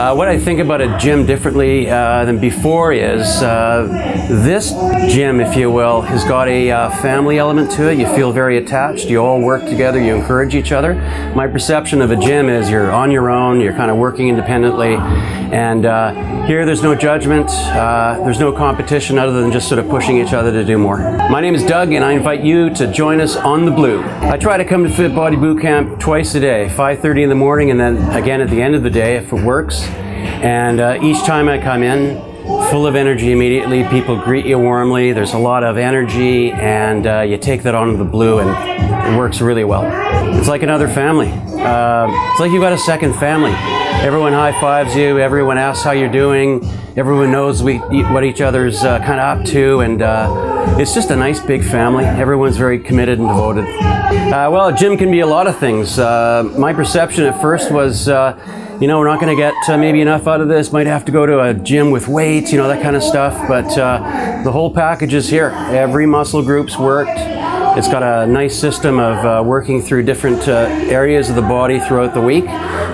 Uh, what I think about a gym differently uh, than before is uh, this gym, if you will, has got a uh, family element to it. You feel very attached. You all work together. You encourage each other. My perception of a gym is you're on your own. You're kind of working independently, and uh, here there's no judgment. Uh, there's no competition other than just sort of pushing each other to do more. My name is Doug, and I invite you to join us on the Blue. I try to come to Fit Body Boot Camp twice a day, 5:30 in the morning, and then again at the end of the day if it works. And uh, each time I come in, full of energy immediately. People greet you warmly. There's a lot of energy, and uh, you take that onto the blue, and it works really well. It's like another family. Uh, it's like you've got a second family. Everyone high fives you. Everyone asks how you're doing. Everyone knows we, what each other's uh, kind of up to, and uh, it's just a nice big family. Everyone's very committed and devoted. Uh, well, a gym can be a lot of things. Uh, my perception at first was you know, we're not going to get uh, maybe enough out of this. Might have to go to a gym with weights, you know, that kind of stuff. But uh, the whole package is here. Every muscle group's worked. It's got a nice system of uh, working through different uh, areas of the body throughout the week.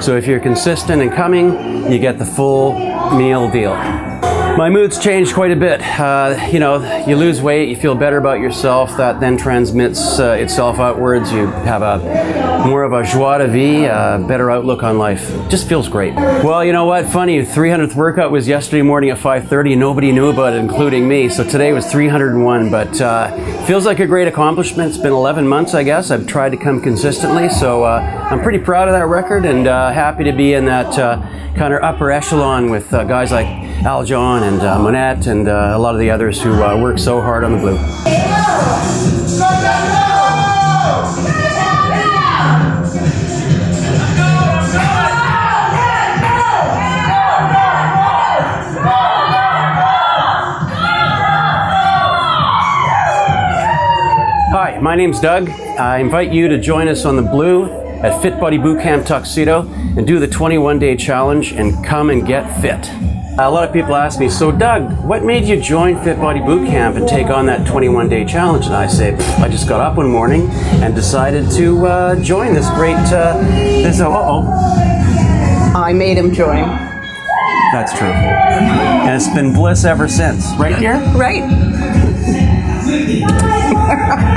So if you're consistent in coming, you get the full meal deal. My mood's changed quite a bit. Uh, you know, you lose weight, you feel better about yourself. That then transmits uh, itself outwards. You have a more of a joie de vivre, uh, better outlook on life. Just feels great. Well, you know what? Funny, 300th workout was yesterday morning at 5:30, nobody knew about it, including me. So today was 301, but uh, feels like a great accomplishment. It's been 11 months, I guess. I've tried to come consistently, so uh, I'm pretty proud of that record and uh, happy to be in that kind of upper echelon with guys like Al John and uh, Monette and uh, a lot of the others who uh, work so hard on the blue. Hi, my name's Doug. I invite you to join us on the blue at Fit Body Bootcamp Tuxedo and do the 21 day challenge and come and get fit. A lot of people ask me, so Doug, what made you join Fit Body Boot Camp and take on that 21 day challenge? And I say, I just got up one morning and decided to uh, join this great, uh, this, uh oh. I made him join. That's true. And it's been bliss ever since. Right here? Right.